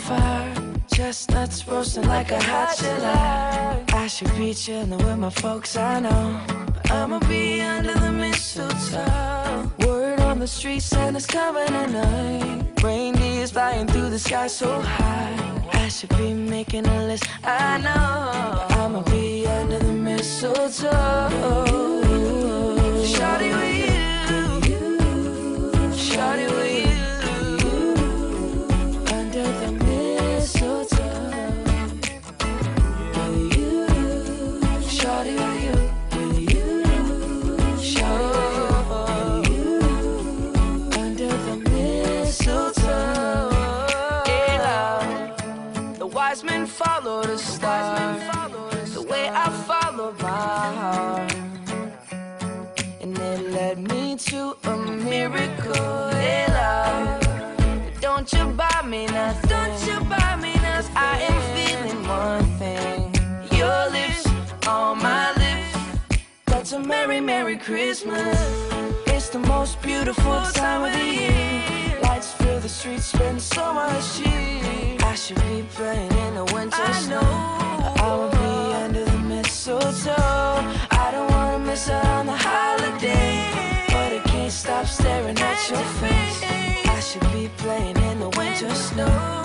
fire. Chestnuts roasting like a hot July. I should be chilling with my folks, I know. But I'ma be under the mistletoe. Word on the street, Santa's coming tonight. Reindeer's flying through the sky so high. I should be making a list, I know. Follow the way I follow my heart. And it led me to a miracle. Hey, love. Don't you buy me nothing. Don't you buy me nothing. I am feeling one thing. Your lips on my lips. That's a merry, merry Christmas. It's the most beautiful time of the year. Lights fill the streets, spend so much you be in the winter I snow. Know. I will be under the mistletoe. I don't wanna miss out on the holiday, but I can't stop staring at your face. I should be playing in the winter snow.